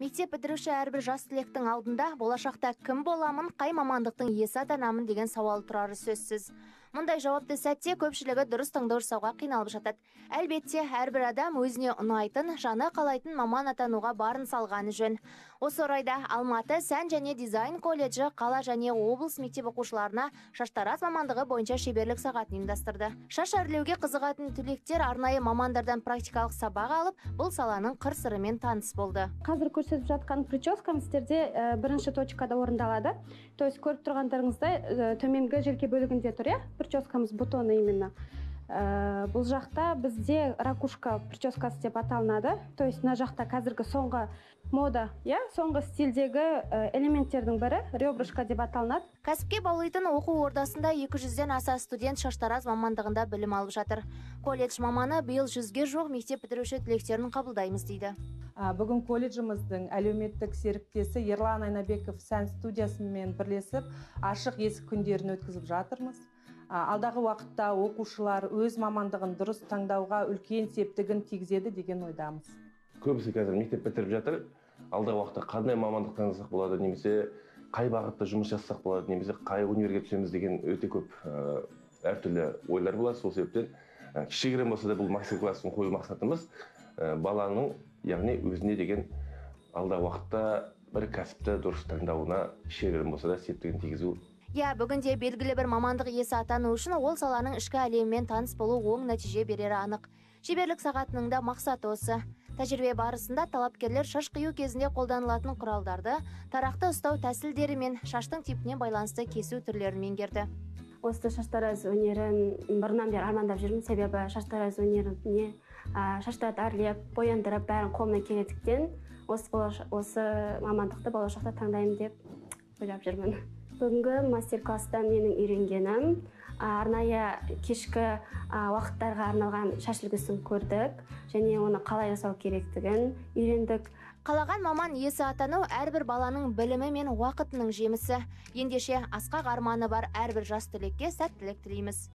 мектеп бітіруші әрбір жас түлектің алдында болашақта кім боламын қай мамандықтың иесі атанамын деген сауал тұрары сөзсіз. Мұндай жауапты сәтте көпшілігі дұрыс таңдау жасауға қиналып жатады. Әлбетте әрбір адам өзіне ұнайтын жаны қалайтын маман атануға барын салғаны жөн. Осы орайда алматы сән және дизайн колледжі қала және облыс мектеп оқушыларына шаштараз мамандығы бойынша шеберлік сағатын ұйымдастырды. Шаш әрлеуге қызығатын түлектер арнайы мамандардан практикалық сабақ алып бұл саланың қыр сырымен таныс болды. Қазір көрсетіп жатқан прическам сіздерде ә, бірінші точкада орындалады. То есть көріп тұрғандарыңыздай ә, төменгі желке бөлігінде тұр иә? Прическамыз бутоны именно. Ә, бұл жақта бізде ракушка прическасы деп аталынады. То есть мына жақта қазіргі соңғы мода иә соңғы стильдегі ә, элементтердің бірі ребрышко деп аталынады. Кәсіпке баулитын оқу ордасында 200-ден аса студент шаштараз мамандығында білім алып жатыр. Колледж маманы биыл жүзге жуық мектеп бітіруші түлектерін қабылдаймыз дейді. Бүгін колледжіміздің әлеуметтік серіктесі ерлан айнабеков сән студиясымен бірлесіп ашық есік күндерін өткізіп жатырмыз. Алдағы уақытта оқушылар өз мамандығын дұрыс таңдауға үлкен септігін тигізеді деген ойдамыз. Көбісі қазір мектеп бітіріп жатыр. Алдағы уақытта қандай мамандық таңдасақ болады немесе қай бағытта жұмыс жасасақ болады немесе қай универге түсеміз деген өте көп ә, әртүрлі ойлар болады. Сол себептен ә, кішігірім болса да бұл мастер классын қою мақсатымыз ә, баланың яғни өзіне деген алдағы уақытта бір кәсіпті дұрыс таңдауына кішігірім болса да септігін тигізу иә бүгінде белгілі бір мамандық иесі атану үшін ол саланың ішкі әлемімен таныс болу оң нәтиже берері анық. Шеберлік сағатының да мақсаты осы. Тәжірибе барысында талапкерлер шаш қию кезінде қолданылатын құралдарды тарақты ұстау тәсілдері мен шаштың типіне байланысты кесу түрлерін меңгерді. Осы шаштараз өнерін бұрыннан бері армандап жүрмін. Себебі шаштараз өнеріне шаштарды әрлеп бояндырып бәрін қолымнан келетіндіктен осы, осы мамандықты болашақта таңдаймын деп ойлап жүрмін. Бүгінгі мастер класста менің үйренгенім арнайы кешкі уақыттарға арналған шаш үлгісін көрдік және оны қалай жасау керектігін үйрендік. Қалаған маман иесі атану әрбір баланың білімі мен уақытының жемісі. Ендеше асқақ арманы бар әрбір жас түлекке сәттілік тілейміз.